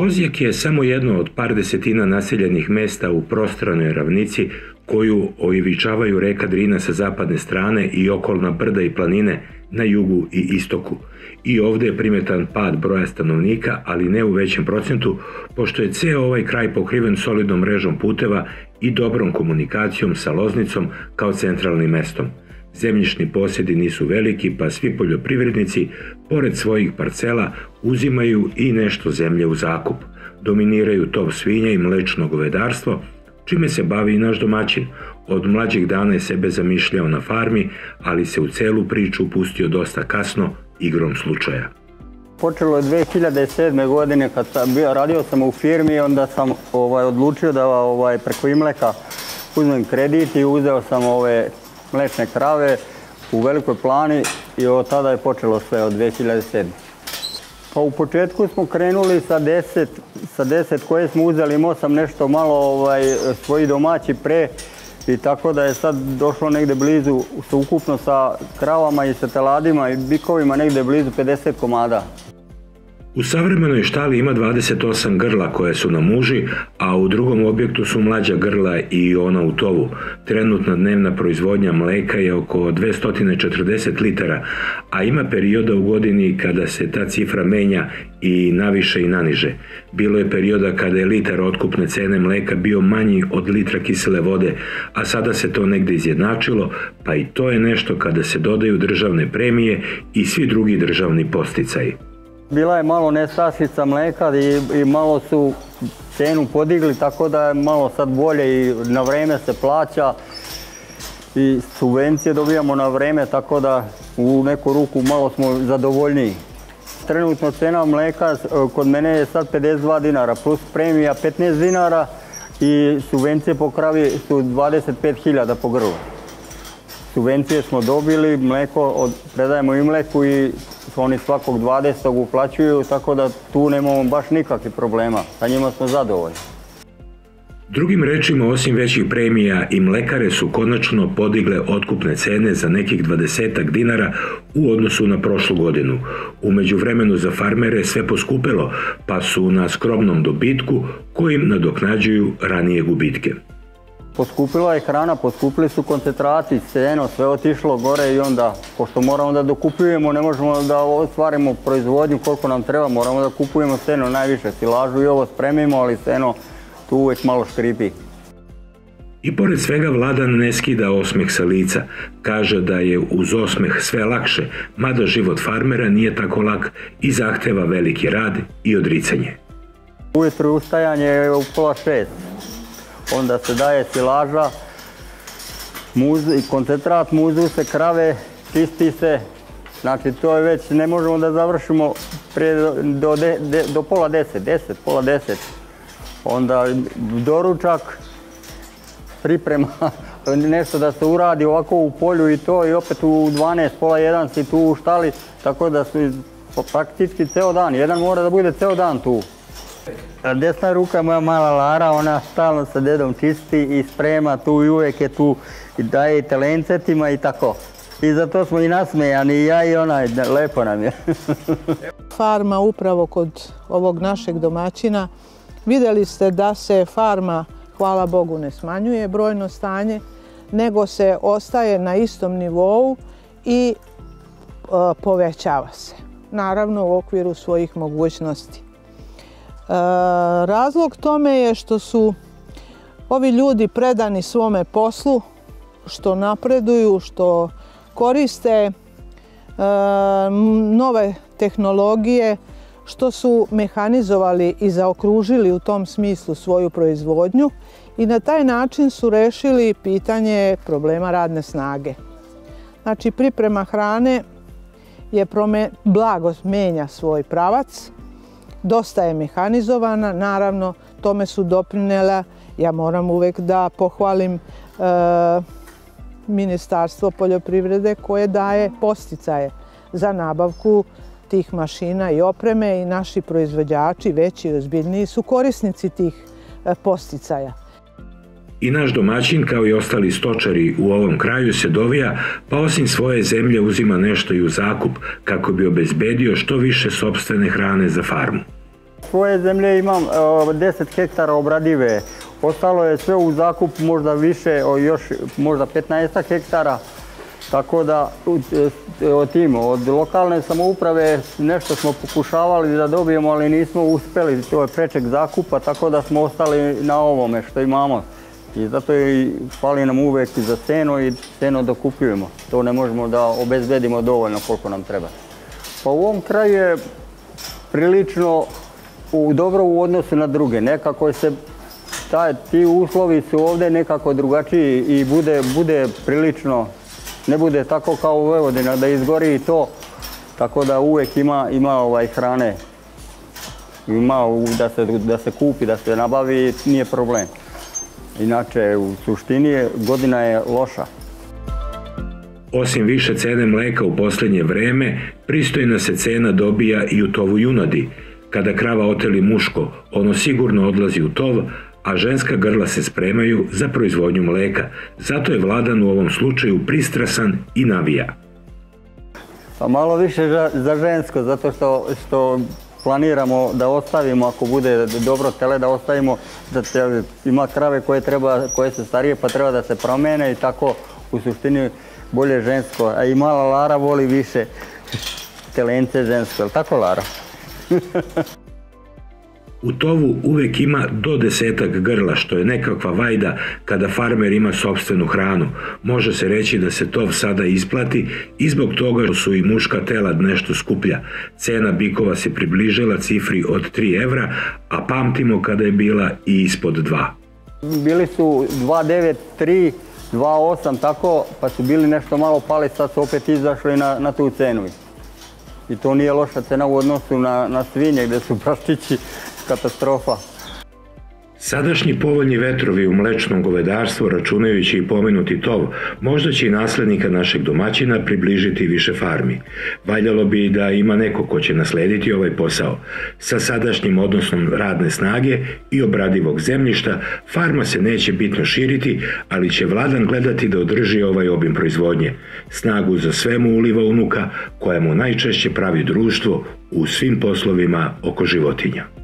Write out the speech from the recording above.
Kozjak je samo jedno od par desetina naseljenih mesta u prostranoj ravnici koju oivičavaju reka Drina sa zapadne strane i okolna brda i planine na jugu i istoku. I ovdje je primjetan pad broja stanovnika, ali ne u većem procentu, pošto je ceo ovaj kraj pokriven solidnom mrežom puteva i dobrom komunikacijom sa Loznicom kao centralnim mestom. Zemljišni posjedi nisu veliki, pa svi poljoprivrednici, pored svojih parcela, uzimaju i nešto zemlje u zakup. Dominiraju tov svinja i mlečno govedarstvo, čime se bavi i naš domaćin. Od mlađih dana je sebe zamišljao na farmi, ali se u celu priču upustio dosta kasno igrom slučaja. Počelo je 2007. godine kad sam bio, radio sam u firmi onda sam ovaj, odlučio da ovaj, preko Imleka uzmem kredit i uzeo sam ove mlečne krave u Velikoj plani i od tada je počelo sve od 2007. Pa u početku smo krenuli sa deset, sa deset koje smo uzeli, imao sam nešto malo ovaj, svoji domaći pre i tako da je sad došlo negdje blizu, ukupno sa kravama i sa teladima i bikovima negdje blizu 50 komada. U savremenoj štali ima 28 grla koje su na muži, a u drugom objektu su mlađa grla i ona u tovu. Trenutna dnevna proizvodnja mleka je oko 240 litara, a ima perioda u godini kada se ta cifra menja i naviše i naniže. Bilo je perioda kada je litar otkupne cene mleka bio manji od litra kisele vode, a sada se to negdje izjednačilo, pa i to je nešto kada se dodaju državne premije i svi drugi državni posticaji. Bila je malo nestasica mleka i, malo su cenu podigli, tako da je malo sad bolje i na vrijeme se plaća i subvencije dobijamo na vrijeme, tako da u neku ruku malo smo zadovoljniji. Trenutno cena mleka kod mene je sad 52 dinara plus premija 15 dinara i subvencije po kravi su 25.000 po grlu. Subvencije smo dobili, mleko predajemo i mleku i oni svakog 20. uplaćuju, tako da tu nemamo baš nikakvih problema. Sa njima smo zadovoljni. Drugim rečima, osim većih premija i mlekare su konačno podigle otkupne cene za nekih 20 dinara u odnosu na prošlu godinu. U međuvremenu za farmere sve poskupilo, pa su na skromnom dobitku kojim nadoknađuju ranije gubitke. Poskupila je hrana, poskupili su koncentrati, seno, sve otišlo gore i onda, pošto moramo da dokupujemo, ne možemo da ostvarimo proizvodnju koliko nam treba, moramo da kupujemo seno najviše, silažu i ovo spremimo, ali seno tu uvijek malo škripi. I pored svega vladan ne skida osmeh sa lica. Kaže da je uz osmeh sve lakše, mada život farmera nije tako lak i zahteva veliki rad i odricanje. Ujutro ustajanje je u pola šest onda se daje silaža, koncentrat, muzu se krave, čisti se, znači to je već, ne možemo da završimo do, pola deset, deset, pola deset. Onda doručak, priprema, nešto da se uradi ovako u polju i to i opet u 12, pola jedan si tu u štali, tako da su praktički ceo dan, jedan mora da bude ceo dan tu. Desna ruka moja mala Lara, ona stalno sa dedom čisti i sprema tu i uvijek je tu i daje i telencetima i tako. I zato smo i nasmejani, i ja i ona, lepo nam je. farma upravo kod ovog našeg domaćina, vidjeli ste da se farma, hvala Bogu, ne smanjuje brojno stanje, nego se ostaje na istom nivou i e, povećava se. Naravno u okviru svojih mogućnosti. E, razlog tome je što su ovi ljudi predani svome poslu, što napreduju, što koriste e, nove tehnologije, što su mehanizovali i zaokružili u tom smislu svoju proizvodnju i na taj način su rešili pitanje problema radne snage. Znači priprema hrane je blago menja svoj pravac, dosta je mehanizovana, naravno tome su doprinela, ja moram uvijek da pohvalim e, Ministarstvo poljoprivrede koje daje posticaje za nabavku tih mašina i opreme i naši proizvođači, veći i ozbiljniji, su korisnici tih e, posticaja. I naš domaćin, kao i ostali stočari u ovom kraju, se dovija, pa osim svoje zemlje uzima nešto i u zakup kako bi obezbedio što više sobstvene hrane za farmu. Svoje zemlje imam 10 hektara obradive, ostalo je sve u zakup možda više, još možda 15 hektara. Tako da od tim, od lokalne samouprave nešto smo pokušavali da dobijemo, ali nismo uspjeli, to je prečeg zakupa, tako da smo ostali na ovome što imamo. I zato i fali nam uvijek i za seno i seno dokupljujemo. To ne možemo da obezbedimo dovoljno koliko nam treba. Pa u ovom kraju je prilično u dobro u odnosu na druge. Nekako se ti uslovi su ovdje nekako drugačiji i bude, prilično, ne bude tako kao u Vojvodina da izgori i to, tako da uvijek ima, ovaj hrane, ima da da se kupi, da se nabavi, nije problem. Inače, u suštini godina je loša. Osim više cene mleka u posljednje vreme, pristojna se cena dobija i u tovu junadi. Kada krava oteli muško, ono sigurno odlazi u tov, a ženska grla se spremaju za proizvodnju mleka. Zato je vladan u ovom slučaju pristrasan i navija. Pa malo više za, žensko, zato što, što planiramo da ostavimo, ako bude dobro tele, da ostavimo, da ima krave koje, su starije pa treba da se promene i tako u suštini bolje žensko. A i mala Lara voli više telence žensko, je tako Lara? U tovu uvijek ima do desetak grla, što je nekakva vajda kada farmer ima sobstvenu hranu. Može se reći da se tov sada isplati i zbog toga su i muška telad nešto skuplja. Cena bikova se približila cifri od 3 evra, a pamtimo kada je bila i ispod 2. Bili su 2,9, 3, 2,8 tako, pa su bili nešto malo pali, sad su opet izašli na, na tu cenu. I to nije loša cena u odnosu na, na svinje gdje su praštići katastrofa. Sadašnji povoljni vetrovi u mlečnom govedarstvu, računajući i pomenuti tov, možda će i naslednika našeg domaćina približiti više farmi. Valjalo bi da ima neko ko će naslediti ovaj posao. Sa sadašnjim odnosom radne snage i obradivog zemljišta, farma se neće bitno širiti, ali će vladan gledati da održi ovaj obim proizvodnje. Snagu za svemu uliva unuka, koja mu najčešće pravi društvo u svim poslovima oko životinja.